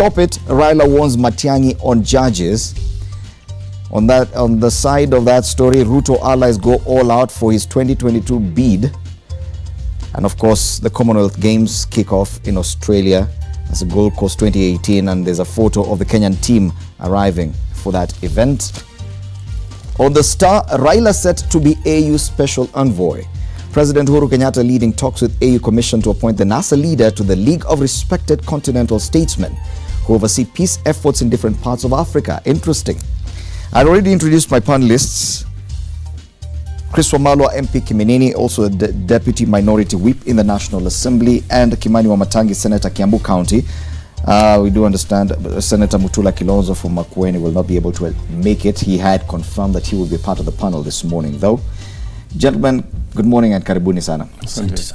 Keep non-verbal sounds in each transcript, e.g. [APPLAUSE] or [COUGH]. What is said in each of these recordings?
Stop it. Raila warns Matiangi on judges. On that, on the side of that story, Ruto allies go all out for his 2022 bid. And of course, the Commonwealth Games kick off in Australia. That's a Gold Coast 2018, and there's a photo of the Kenyan team arriving for that event. On the star, Raila set to be AU Special Envoy. President Uhuru Kenyatta leading talks with AU Commission to appoint the NASA leader to the League of Respected Continental Statesmen who oversee peace efforts in different parts of Africa. Interesting. I'd already introduced my panelists. Chris Wamalwa, MP Kiminini, also a de Deputy Minority Whip in the National Assembly, and Kimani Wamatangi, Senator Kiambu County. Uh, we do understand uh, Senator Mutula Kilonzo from Makueni will not be able to make it. He had confirmed that he will be part of the panel this morning, though. Gentlemen, good morning and karibuni sana.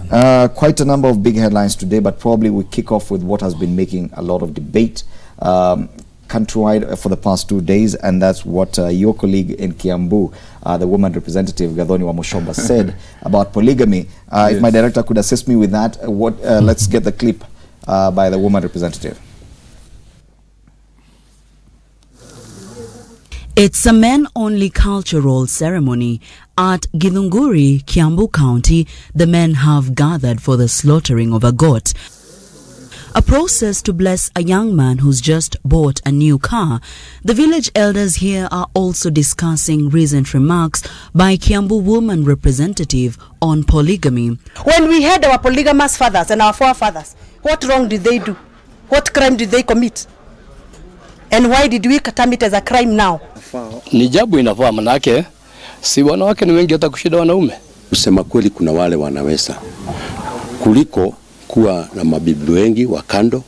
Uh, quite a number of big headlines today, but probably we kick off with what has been making a lot of debate um, countrywide for the past two days, and that's what uh, your colleague in Kiambu, uh, the woman representative Gathoni Wamuchomba, [LAUGHS] said about polygamy. Uh, If my director could assist me with that, uh, what? Uh, let's get the clip uh, by the woman representative. It's a men-only cultural ceremony. At Githunguri, Kiambu County, the men have gathered for the slaughtering of a goat. A process to bless a young man who's just bought a new car. The village elders here are also discussing recent remarks by Kiambu woman representative on polygamy. When we had our polygamous fathers and our forefathers, what wrong did they do? What crime did they commit? And why did we term it as a crime now? ni jabu inafaa, manake si wanawake ni wengi hata kushida wanaume. Kusema kweli, kuna wale wanaweza kuliko kuwa na mabibi wengi wa kando,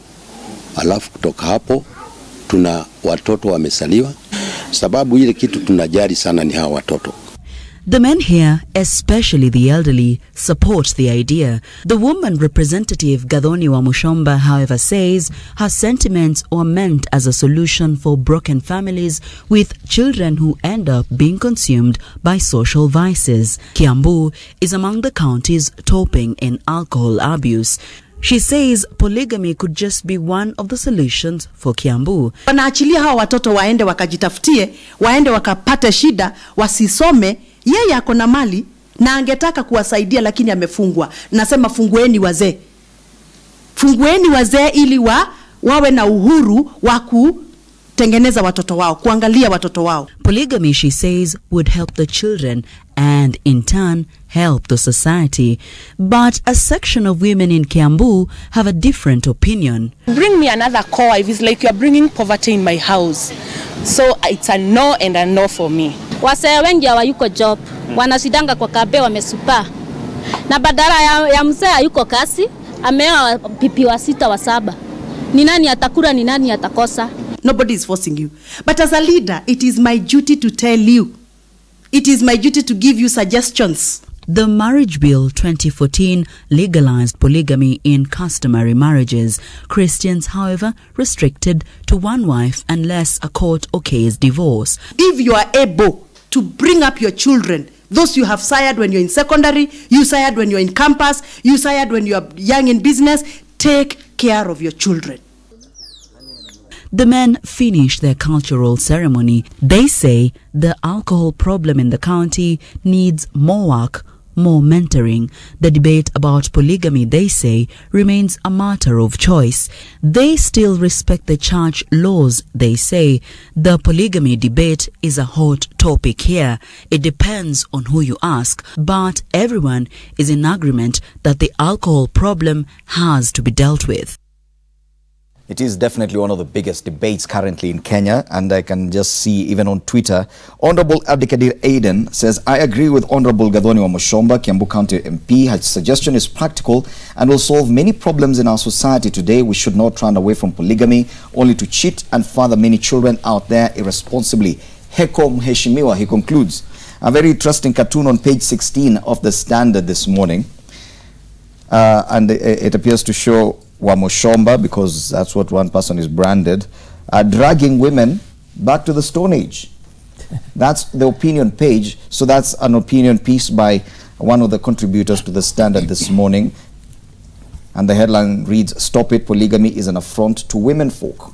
alafu kutoka hapo tuna watoto wamesaliwa, sababu ile kitu tunajali sana ni hawa watoto. The men here, especially the elderly, support the idea. The woman representative Gathoni Wamuchomba, however, says her sentiments are meant as a solution for broken families with children who end up being consumed by social vices. Kiambu is among the counties topping in alcohol abuse. She says polygamy could just be one of the solutions for Kiambu. Wanaachilia hawa watoto waende wakajitafutie, waende wakapate shida, wasisome. Yeye ako na mali na angetaka kuwasaidia, lakini amefungwa. Nasema fungueni wazee, fungueni wazee ili wa, wawe na uhuru wa kutengeneza watoto wao, kuangalia watoto wao. Polygamy, she says, would help the children and in turn help the society. But a section of women in Kiambu have a different opinion. bring me another core if it's like you're bringing poverty in my house so it's a no and a no for me Wasee wengi hawayuko job, wanasidanga kwa kabe wamesupa, na badala ya, ya mzee hayuko kasi, ameoa pipi wa sita wa saba. Ni nani atakula? Ni nani atakosa? Nobody is forcing you. But as a leader, it is my duty to tell you. It is my duty to give you suggestions. The Marriage Bill 2014 legalized polygamy in customary marriages. Christians, however, restricted to one wife unless a court okays divorce. If you are able to bring up your children, those you have sired when you're in secondary, you sired when you're in campus, you sired when you're young in business, take care of your children. The men finish their cultural ceremony. They say the alcohol problem in the county needs more work, more mentoring. The debate about polygamy, they say, remains a matter of choice. They still respect the church laws, they say. The polygamy debate is a hot topic here. It depends on who you ask, but everyone is in agreement that the alcohol problem has to be dealt with. It is definitely one of the biggest debates currently in Kenya, and I can just see even on Twitter. Honorable Abdikadir Aden says, I agree with Honorable Gathoni Wamuchomba, Kiambu County MP. Her suggestion is practical and will solve many problems in our society today. We should not run away from polygamy only to cheat and father many children out there irresponsibly. Heko Mheshimiwa, he concludes. A very interesting cartoon on page 16 of the Standard this morning. Uh, and it appears to show Wamuchomba, because that's what one person is branded, uh, dragging women back to the Stone Age. [LAUGHS] That's the opinion page. So that's an opinion piece by one of the contributors to The Standard this morning. And the headline reads, Stop It, Polygamy is an Affront to Women Folk.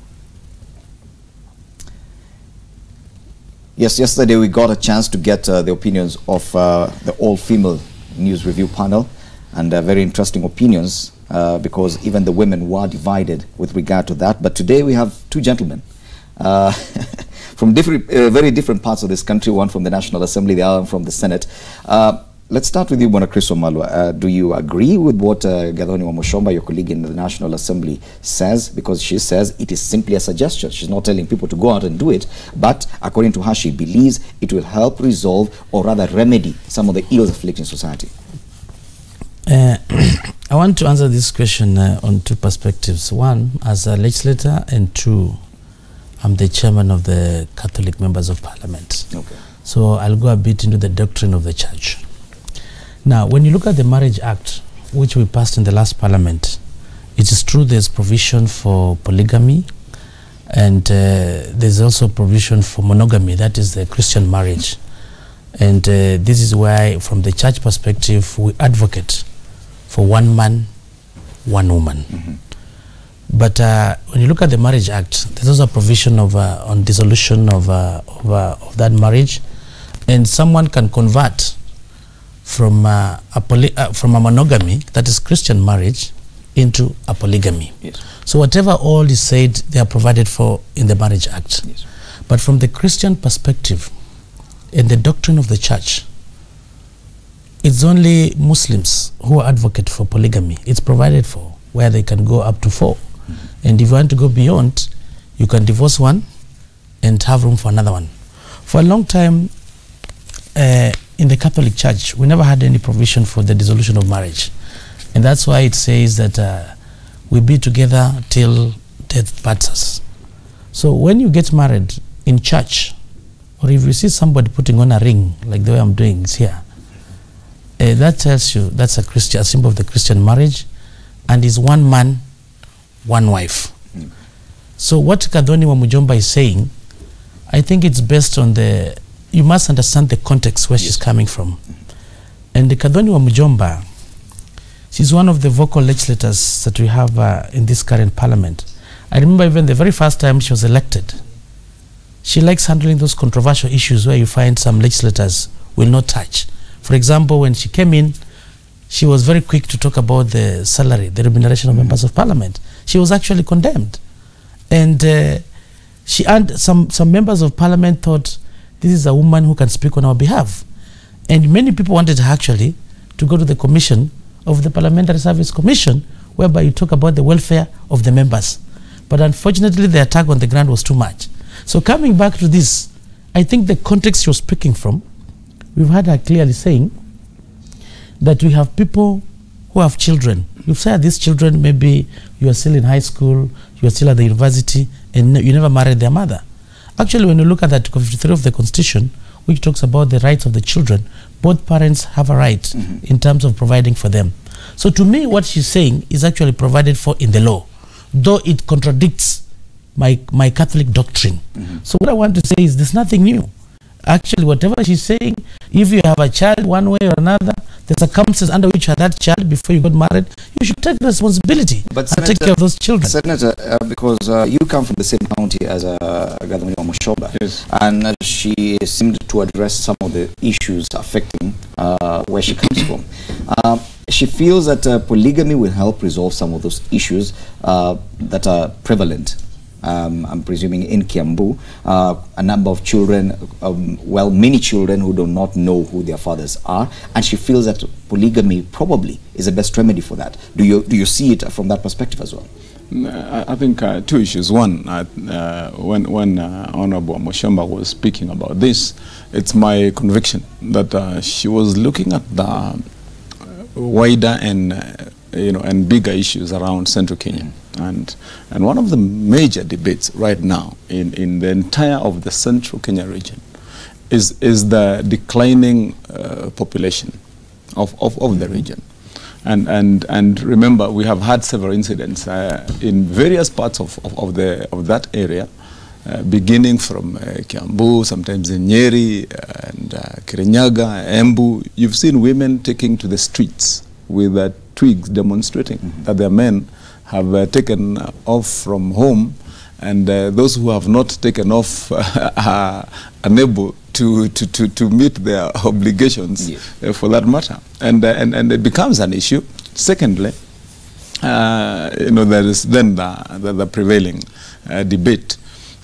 Yes, yesterday we got a chance to get uh, the opinions of uh, the all-female news review panel and uh, very interesting opinions uh, because even the women were divided with regard to that. But today we have two gentlemen uh, [LAUGHS] from different, very different parts of this country. One from the National Assembly, the other from the Senate. Let's start with you, Bwana Chris Wamalwa. Uh, do you agree with what uh, Wamuchomba, your colleague in the National Assembly, says? Because she says it is simply a suggestion. She's not telling people to go out and do it, but according to her, she believes it will help resolve or rather remedy some of the ills afflicting society. Uh, [CLEARS THROAT] I want to answer this question uh, on two perspectives. One, as a legislator, and two, I'm the chairman of the Catholic Members of Parliament. Okay. So I'll go a bit into the doctrine of the church. Now, when you look at the Marriage Act, which we passed in the last parliament, it is true there's provision for polygamy, and uh, there's also provision for monogamy, that is the Christian marriage. And uh, this is why, from the church perspective, we advocate for one man, one woman. But uh, when you look at the Marriage Act, there's also a provision of uh, on dissolution of uh, of, uh, of that marriage, and someone can convert from uh, a poly- uh, from a monogamy that is Christian marriage into a polygamy. Yes. So whatever all is said, they are provided for in the Marriage Act. Yes. But from the Christian perspective, in the doctrine of the church, it's only Muslims who advocate for polygamy. It's provided for where they can go up to 4 And if you want to go beyond, you can divorce one and have room for another one. For a long time, uh, in the Catholic Church, we never had any provision for the dissolution of marriage. And that's why it says that uh, we be together till death parts us. So when you get married in church, or if you see somebody putting on a ring, like the way I'm doing is here, uh, that tells you that's a Christian, a symbol of the Christian marriage, and is one man, one wife. So what Gathoni Wamuchomba is saying, I think it's based on the. You must understand the context where she's coming from, and the Gathoni Wamuchomba, she's one of the vocal legislators that we have uh, in this current parliament. I remember even the very first time she was elected, she likes handling those controversial issues where you find some legislators will not touch. For example, when she came in, she was very quick to talk about the salary, the remuneration of members of parliament. She was actually condemned. And uh, she and some, some members of parliament thought this is a woman who can speak on our behalf. And many people wanted her actually to go to the commission of the Parliamentary Service Commission, whereby you talk about the welfare of the members. But unfortunately, the attack on the ground was too much. So coming back to this, I think the context you're speaking from, we've had her clearly saying that we have people who have children. You've said these children, maybe you are still in high school, you are still at the university, and you never married their mother. Actually, when you look at Article 53 of the Constitution, which talks about the rights of the children, both parents have a right mm-hmm. in terms of providing for them. So, to me, what she's saying is actually provided for in the law, though it contradicts my, my Catholic doctrine. Mm-hmm. So, what I want to say is there's nothing new. Actually, whatever she's saying, if you have a child one way or another, the circumstances under which you had that child before you got married, you should take responsibility But and take care of those children. Senator, uh, because uh, you come from the same county as uh, Gathoni Wamuchomba, Yes. and uh, she seemed to address some of the issues affecting uh, where she comes from. Uh, she feels that uh, polygamy will help resolve some of those issues uh, that are prevalent. Um, I'm presuming in Kiambu, uh, a number of children, um, well, many children who do not know who their fathers are, and she feels that polygamy probably is the best remedy for that. Do you do you see it from that perspective as well? I I think uh, two issues. One, uh, uh, when when uh, Honorable Moshamba was speaking about this, it's my conviction that uh, she was looking at the wider and you know and bigger issues around Central Kenya. And and one of the major debates right now in, in the entire of the Central Kenya region is is the declining uh, population of, of, of the region. And, and, and remember, we have had several incidents uh, in various parts of, of, of, the, of that area, uh, beginning from uh, Kiambu, sometimes in Nyeri, and uh, Kirinyaga, Embu. You've seen women taking to the streets with uh, twigs demonstrating that their men have uh, taken off from home and uh, those who have not taken off [LAUGHS] are unable to, to, to, to meet their obligations uh, for that matter. And, uh, and, and it becomes an issue. Secondly, uh, you know, there is then the, the, the prevailing uh, debate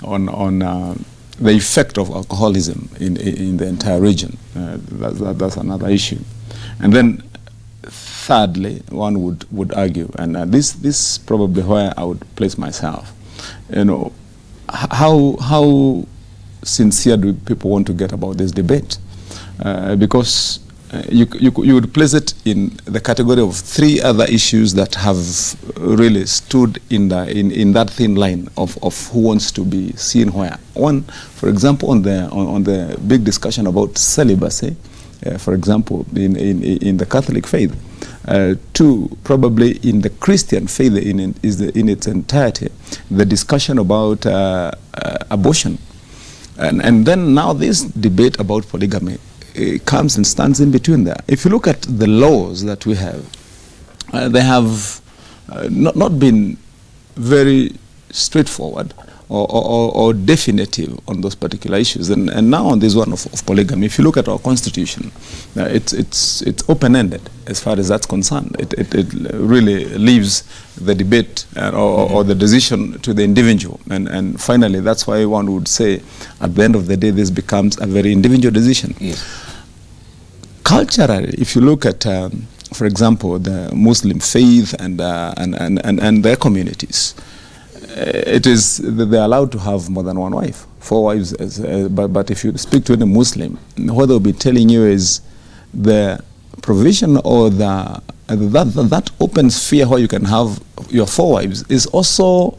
on, on uh, the effect of alcoholism in, in the entire region. Uh, that, that, that's another issue. And then thirdly, one would, would argue, and uh, this, this is probably where I would place myself, you know, how, how sincere do people want to get about this debate? Uh, because uh, you, you, you would place it in the category of three other issues that have really stood in, the, in, in that thin line of, of who wants to be seen where. One, for example, on the, on, on the big discussion about celibacy, for example, in, in, in the Catholic faith. Uh, two, probably in the Christian faith in, in, is the, in its entirety, the discussion about uh, uh, abortion. And, and then now this debate about polygamy uh, comes and stands in between there. If you look at the laws that we have, uh, they have uh, not, not been very straightforward or, or, or definitive on those particular issues. And, and now on this one of, of polygamy, if you look at our constitution, uh, it's, it's, it's open-ended as far as that's concerned. It, it, it really leaves the debate uh, or, or the decision to the individual. And, and finally, that's why one would say at the end of the day, this becomes a very individual decision. Culturally, if you look at, um, for example, the Muslim faith and, uh, and, and, and, and their communities, it is they're allowed to have more than one wife, four wives. Uh, but, but if you speak to any Muslim, what they'll be telling you is the provision or the uh, that, that, that open sphere where you can have your four wives is also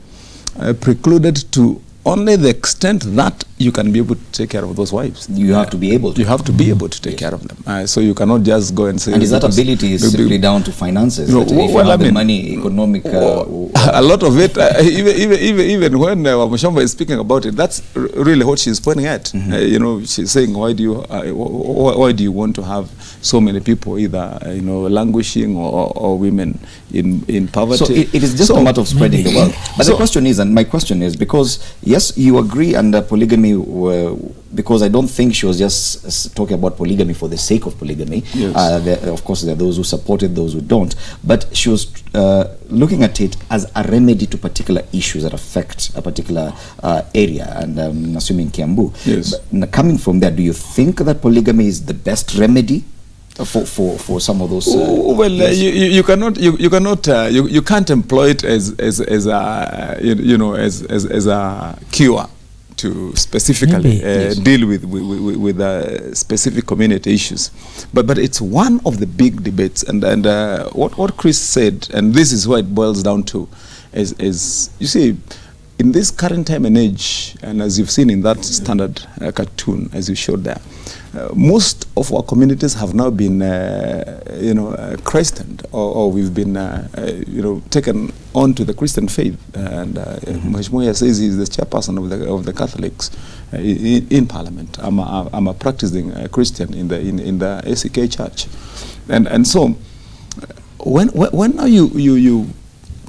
uh, precluded to only the extent that you can be able to take care of those wives. You have to be able to. You have to be able to take care of them. Uh, so you cannot just go and say. And is that ability is simply down to finances? No, that if you well, I mean- money, economic. Uh, [LAUGHS] a lot of it, uh, [LAUGHS] even, even, even, when uh, Wamuchomba is speaking about it, that's really what she's pointing at. Uh, you know, she's saying, why do you, uh, wh- wh- why do you want to have so many people either, uh, you know, languishing or, or women in, in poverty? So it, it is just So- a matter of spreading the wealth. But So- the question is, and my question is, because yes, you agree under polygamy, uh, because I don't think she was just talking about polygamy for the sake of polygamy. Yes. Uh, there, of course, there are those who support it, those who don't. But she was uh, looking at it as a remedy to particular issues that affect a particular uh, area, and um, assuming Kiambu. Yes. But coming from there, do you think that polygamy is the best remedy? For, for, for some of those uh, Oh, well, uh, you, you, you cannot you, you cannot uh, you, you can't employ it as as, as a you, you know as, as as a cure to specifically uh, deal with with, with, uh, specific community issues, but but it's one of the big debates. And and uh, what what Chris said, and this is what it boils down to, is is you see. In this current time and age, and as you've seen in that standard uh, cartoon, as you showed there, most of our communities have now been, uh, you know, uh, Christianed, or, or we've been, uh, uh, you know, taken on to the Christian faith. And uh, Mheshimiwa says he's the chairperson of the of the Catholics uh, in, in Parliament. I'm a, I'm a practicing uh, Christian in the in, in the ACK Church, and and so uh, when when, when now you you you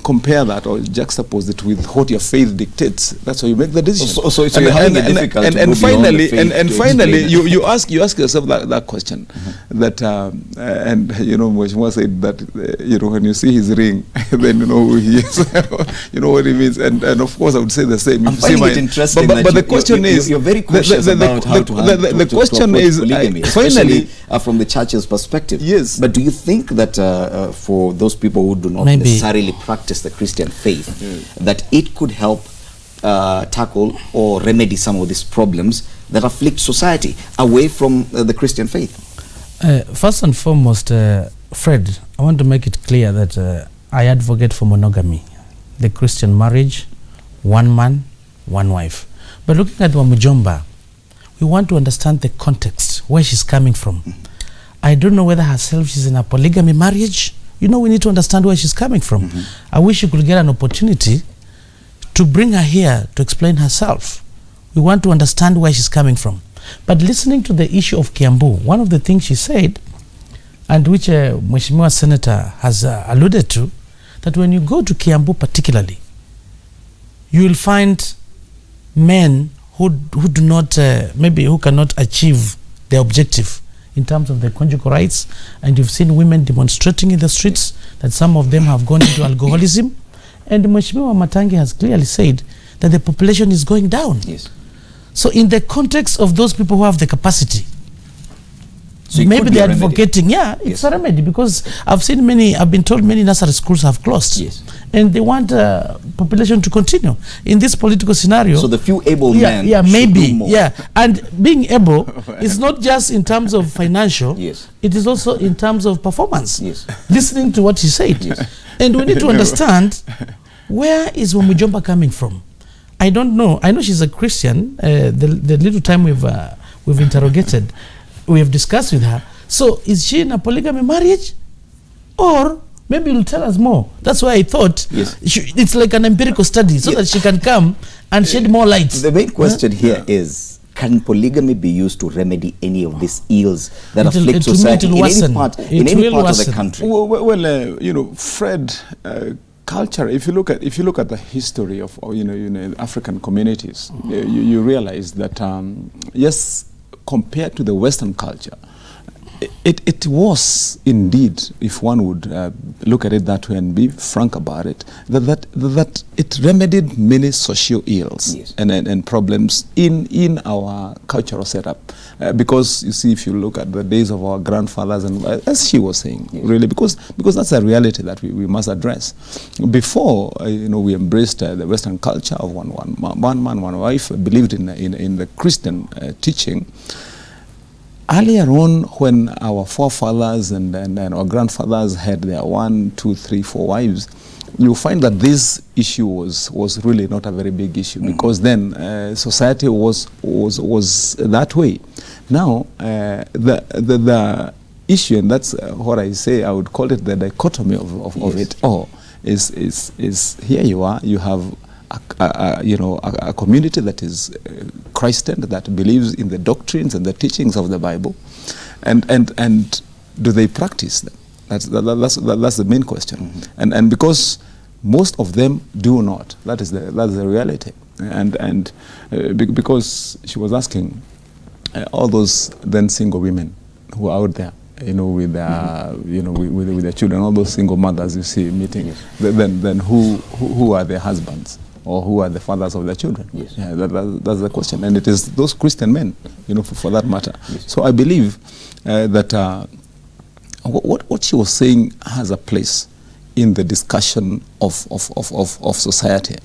compare that or juxtapose it with what your faith dictates. That's how you make the decision. So- so- so you're having it difficult and, to and go beyond the finally faith and, and finally you, you ask you ask yourself that, that question. That um, uh, and you know Mheshimiwa said that uh, you know when you see his ring [LAUGHS] then you know who he is. [LAUGHS] You know what he means. And, and of course I would say the same. I'm If you see it my- interesting but, but, that but you- the question you- you- is you're very the- cautious the, the, about how to handle the, the to- to question approach is polygamy, especially finally uh, from the church's perspective. Yes. But do you think that uh, uh, for those people who do not Maybe. necessarily practice the Christian faith, that it could help uh, tackle or remedy some of these problems that afflict society away from uh, the Christian faith? Uh, first and foremost, uh, Fred, I want to make it clear that uh, I advocate for monogamy, the Christian marriage, one man, one wife. But looking at Wamuchomba, we want to understand the context, where she's coming from. I don't know whether herself she's in a polygamy marriage. You know, we need to understand where she's coming from. I wish you could get an opportunity to bring her here to explain herself. We want to understand where she's coming from. But listening to the issue of Kiambu, one of the things she said, and which uh, Mheshimiwa Senator has uh, alluded to, that when you go to Kiambu particularly, you will find men who who do not uh, maybe who cannot achieve their objective in terms of their conjugal rights and you've seen women demonstrating in the streets that some of them have gone into [COUGHS] alcoholism and Mheshimiwa Matangi has clearly said that the population is going down Yes. so in the context of those people who have the capacity So maybe they're a remedy. advocating. Yeah it's Yes. a remedy because i've seen many i've been told many nursery schools have closed. Yes. and they want uh, population to continue. In this political scenario. So the few able yeah, men yeah maybe yeah. And being able [LAUGHS] is not just in terms of financial. Yes. it is also in terms of performance. Yes. listening to what he said. And we need to [LAUGHS] understand where is Wamuchomba coming from? I don't know. I know she's a Christian. Uh, the, the little time we've uh, we've interrogated we have discussed with her so is she in a polygamy marriage or maybe you'll tell us more that's why I thought Yes. she, it's like an empirical study so Yeah. that she can come and shed more light The main question here is can polygamy be used to remedy any of these ills that It'll- afflict it will- society it'll in worsen. any part, in any will part of the country? Well, well, well, uh, you know, Fred, uh, culture. If you look at if you look at the history of uh, you know you know African communities, uh, you, you realize that um, yes, compared to the Western culture. It, it was indeed, if one would uh, look at it that way and be frank about it, that, that, that it remedied many social ills Yes. and, and, and problems in, in our cultural setup. Uh, because you see, if you look at the days of our grandfathers, and uh, as she was saying, Yes. really, because, because that's a reality that we, we must address. Before, uh, you know, we embraced uh, the Western culture of one, one, one man, one wife, believed in, in, in the Christian uh, teaching, earlier on when our forefathers and, and, and our grandfathers had their one, two, three, four wives, you find that this issue was, was really not a very big issue because then uh, society was, was, was that way. Now, uh, the, the, the issue, and that's uh, what I say, I would call it the dichotomy of, of, of it all, is, is, is here you are, you have a, a, you know, a, a community that is uh, Christian, that believes in the doctrines and the teachings of the Bible, and, and, and do they practice them? That's, that, that- that's, that, that's the main question. And, and because most of them do not, that is the, that's the reality. And, and uh, be- because she was asking, uh, all those then single women who are out there, you know, with their, you know, with, with, with their children, all those single mothers you see meeting, th- then, then who, who, who are their husbands? Or who are the fathers of their children? Yes. Yeah, that, that, that's the question. And it is those Christian men, you know, for, for that matter. So I believe uh, that uh, what, what she was saying has a place in the discussion of, of, of, of, of society.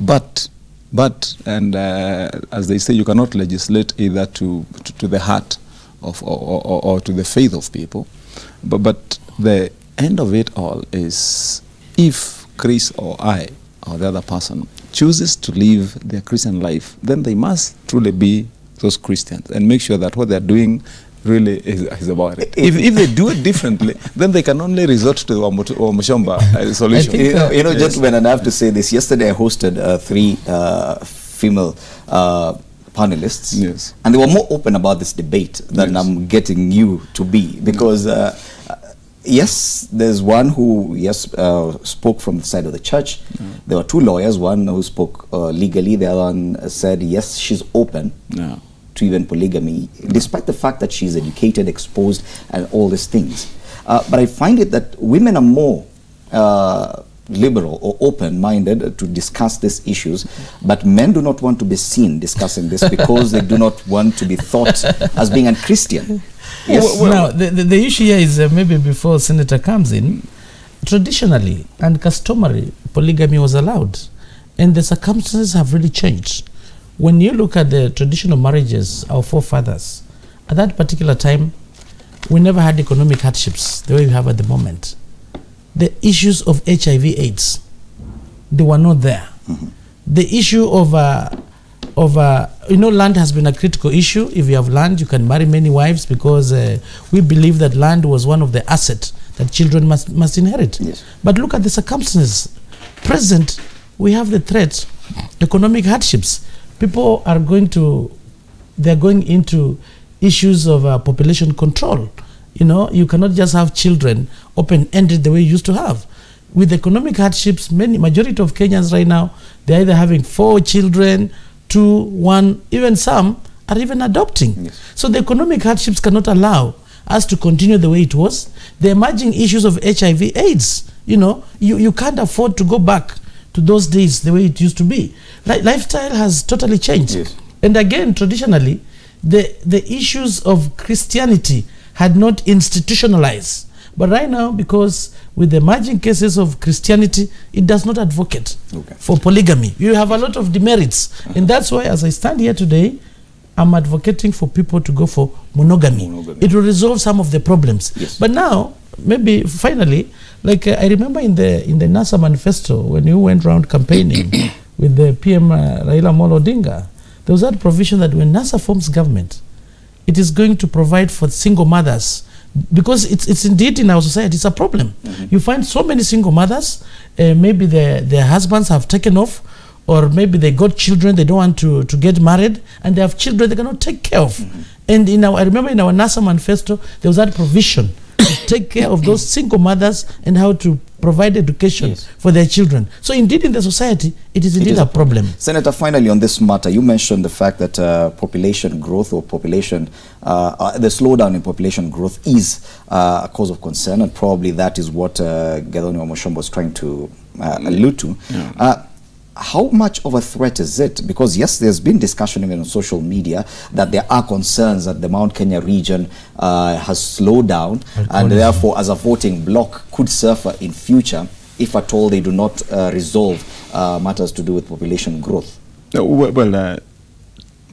But, but and uh, as they say, you cannot legislate either to, to, to the heart of, or, or, or to the faith of people. But, but the end of it all is if Chris or I or the other person chooses to live their Christian life, then they must truly be those Christians and make sure that what they're doing really is, is about it. If, if they do it differently, [LAUGHS] then they can only resort to the Wamutu- Wamuchomba uh, solution. you know, you know Yes. gentlemen, and I have to say this. Yesterday, I hosted uh, three uh, female uh, panelists, Yes. and they were more open about this debate than Yes. I'm getting you to be, because uh, uh, yes, there's one who yes uh, spoke from the side of the church. There were two lawyers, one who spoke uh, legally, the other one said yes, she's open Yeah. to even polygamy, despite the fact that she's educated, exposed, and all these things. Uh, but I find it that women are more uh, liberal or open-minded to discuss these issues, but men do not want to be seen discussing this because they do not want to be thought as being unchristian. Yes. now, the, the, the issue here is uh, maybe before Senator comes in, traditionally and customary, polygamy was allowed. And the circumstances have really changed. When you look at the traditional marriages, our forefathers, at that particular time, we never had economic hardships the way we have at the moment. The issues of HIV AIDS, they were not there. The issue of uh, of uh, you know land has been a critical issue. If you have land, you can marry many wives because uh, we believe that land was one of the assets that children must must inherit. Yes. But look at the circumstances. Present, we have the threat, economic hardships. People are going to, they're going into issues of uh, population control. You know, you cannot just have children open-ended the way you used to have. with economic hardships, many majority of Kenyans right now, they're either having four children, two, one, even some are even adopting. So the economic hardships cannot allow us to continue the way it was. The emerging issues of HIV AIDS, you know, you, you can't afford to go back to those days the way it used to be. Li- lifestyle has totally changed. And again, traditionally, the, the issues of Christianity had not institutionalized. But right now, because with the emerging cases of Christianity, it does not advocate for polygamy. You have a lot of demerits. And that's why, as I stand here today, I'm advocating for people to go for monogamy. It will resolve some of the problems. But now, maybe finally, like uh, I remember in the in the NASA manifesto when you went around campaigning [COUGHS] with the PM uh, Raila Molo Odinga, there was that provision that when NASA forms government, it is going to provide for single mothers because it's, it's indeed in our society it's a problem. You find so many single mothers uh, maybe their, their husbands have taken off or maybe they got children they don't want to, to get married and they have children they cannot take care of. And in our i remember in our nasa manifesto there was that provision take care of those single mothers and how to provide education for their children. So indeed in the society it is indeed is a a problem. Senator, finally on this matter, you mentioned the fact that uh, population growth or population, uh, uh, the slowdown in population growth is uh, a cause of concern, and probably that is what uh, Gathoni Wamuchomba was trying to uh, allude to. Uh, how much of a threat is it? Because yes, there's been discussion even on social media that there are concerns that the Mount Kenya region uh, has slowed down, and therefore, as a voting bloc, could suffer in future if at all they do not uh, resolve uh, matters to do with population growth. Well, uh,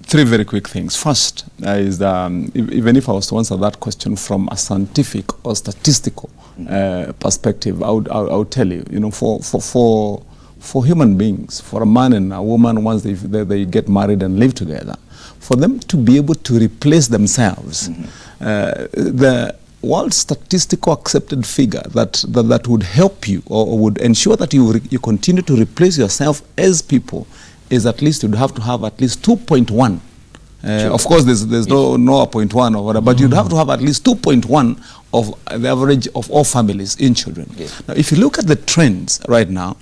three very quick things. First uh, is um, even if I was to answer that question from a scientific or statistical uh, perspective, I would, I would, I would tell you, you know, for, for, for, for human beings, for a man and a woman, once they, they, they get married and live together, for them to be able to replace themselves, uh, the world statistical accepted figure that, that, that would help you or, or would ensure that you, re- you continue to replace yourself as people is at least you'd have to have at least 2.1. Uh, Of course, there's, there's no, no 0.1 or whatever, but you'd have to have at least 2.1 of the average of all families in children. Now, if you look at the trends right now,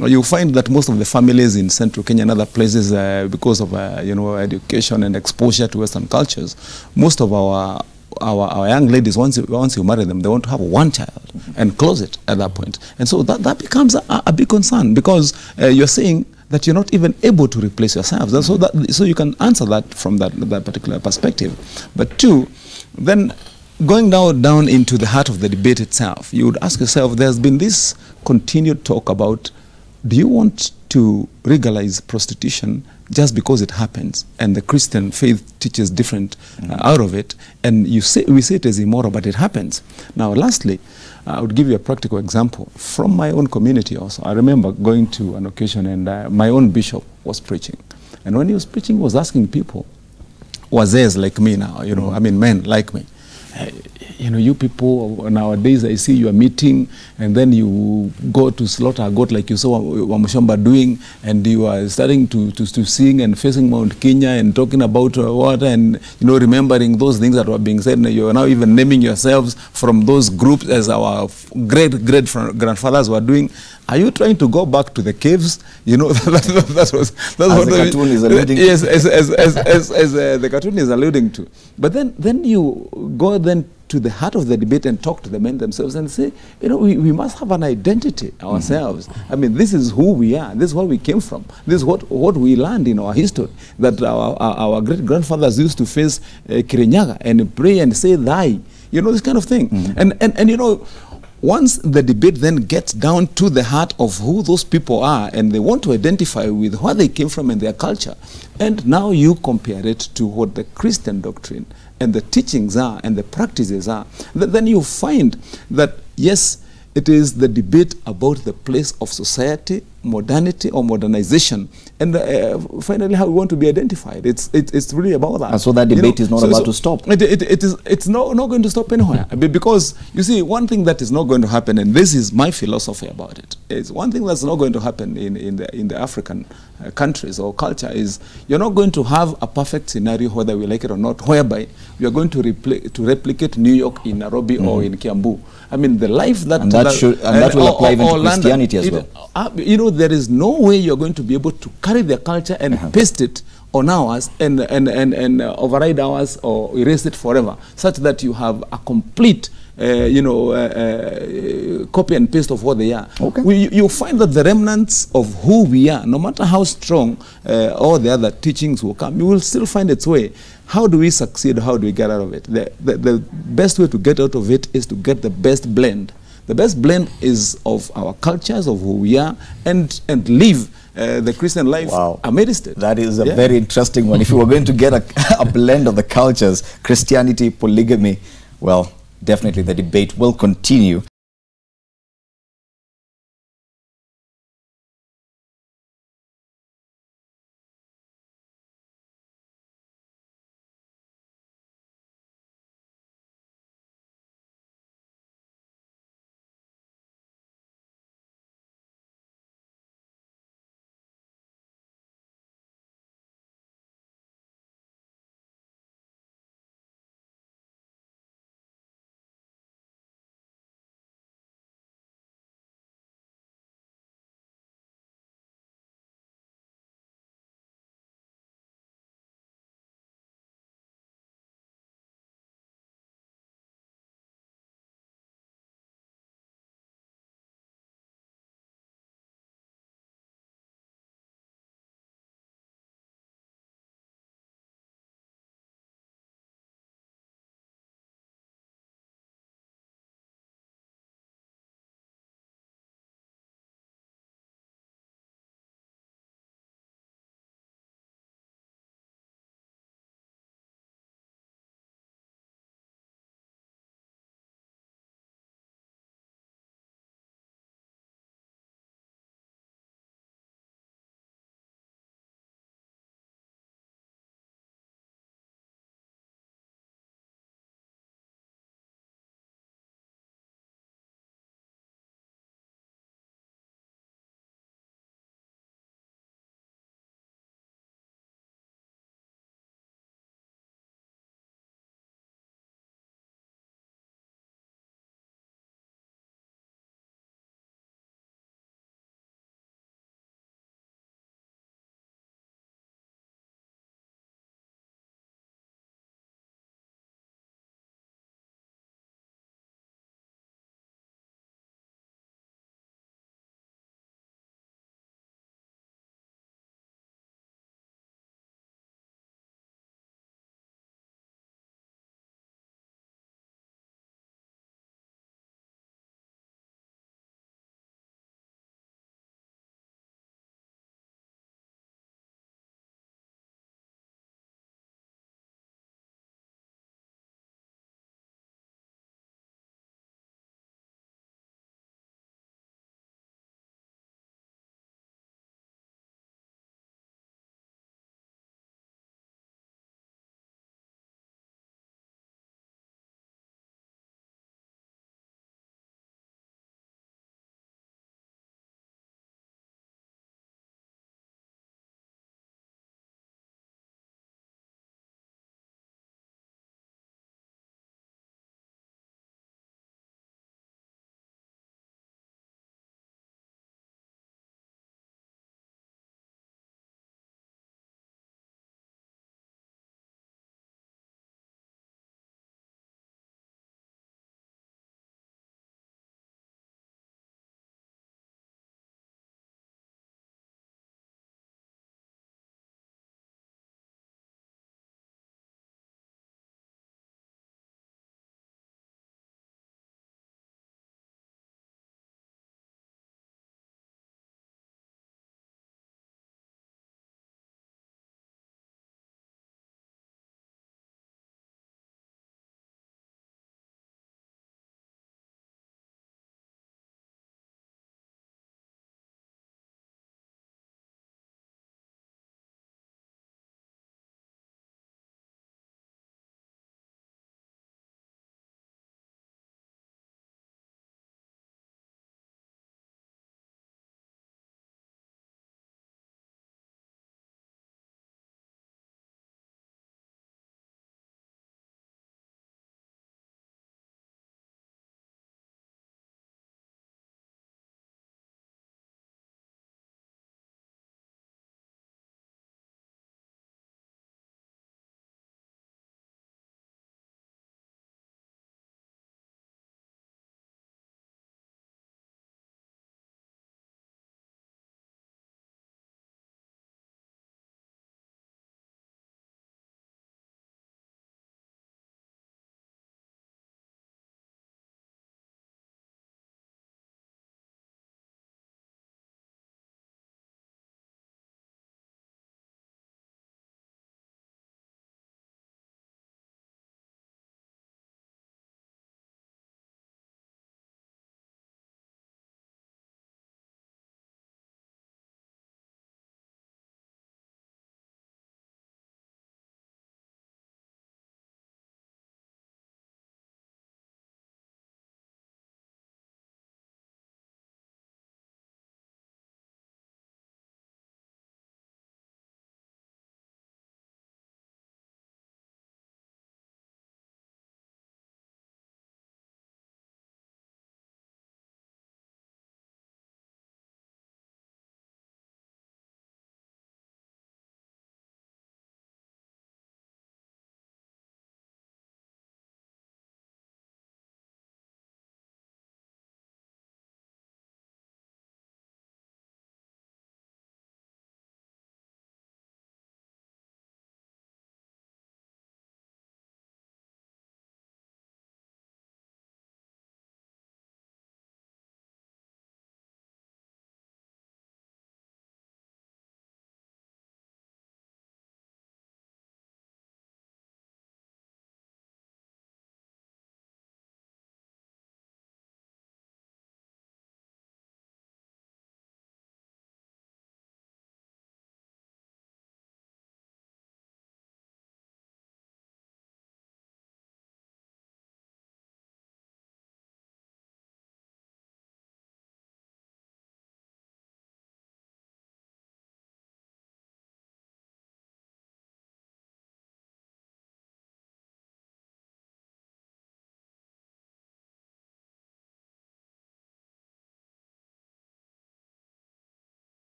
you'll find that most of the families in central Kenya and other places, uh, because of uh, you know education and exposure to Western cultures, most of our our, our young ladies, once you, once you marry them, they want to have one child and close it at that point. And so that, that becomes a, a big concern because uh, you're saying that you're not even able to replace yourselves. And so, that, so you can answer that from that, that particular perspective. But two, then going now down into the heart of the debate itself, you would ask yourself, there's been this continued talk about do you want to legalize prostitution just because it happens and the Christian faith teaches different uh, out of it? And you say we say it is immoral but it happens. Now lastly I would give you a practical example from my own community also. I remember going to an occasion and uh, my own bishop was preaching. And when he was preaching he was asking people wazees like me now you know I mean men like me "Hey, you know, you people nowadays, I see you are meeting and then you go to slaughter a goat like you saw Wamushamba doing, and you are starting to, to, to sing and facing Mount Kenya and talking about uh, water and, you know, remembering those things that were being said. And you are now even naming yourselves from those groups as our great great grandfathers were doing. Are you trying to go back to the caves? You know, [LAUGHS] that, that, that was that's As what the cartoon is alluding to. Yes, as, as, as, as, as uh, the cartoon is alluding to. But then, then you go then to the heart of the debate and talk to the men themselves and say, you know, we, we must have an identity ourselves. I mean, this is who we are. This is where we came from. This is what, what we learned in our history. That our, our, our great grandfathers used to face uh, Kirinyaga and pray and say, thy. You know, this kind of thing. And, and, and, you know, once the debate then gets down to the heart of who those people are and they want to identify with where they came from and their culture, and now you compare it to what the Christian doctrine and the teachings are and the practices are, th- then you find that yes, it is the debate about the place of society modernity or modernization, and uh, finally how we want to be identified. It's it, it's really about that. And so that You debate is not about to stop. It, it, it is it's not, not going to stop anywhere Be- because you see one thing that is not going to happen, and this is my philosophy about it. Is one thing that's not going to happen in in the in the African uh, countries or culture is you're not going to have a perfect scenario whether we like it or not, whereby we are going to repli- to replicate New York in Nairobi or in Kiambu. I mean the life that And that should- and that will apply even to London. Christianity as It- well. uh, you know, there is no way you're going to be able to carry their culture and paste it on ours and, and, and, and uh, override ours or erase it forever, such that you have a complete, uh, you know, uh, uh, copy and paste of what they are. Okay. We, you, you find that the remnants of who we are, no matter how strong uh, all the other teachings will come, you will still find its way. How do we succeed? How do we get out of it? The, the, the best way to get out of it is to get the best blend. The best blend is of our cultures, of who we are, and, and live uh, the Christian life Wow. amidst it. That is a Yeah. very interesting one. If you were going to get a, [LAUGHS] a blend of the cultures, Christianity, polygamy, well, definitely the debate will continue.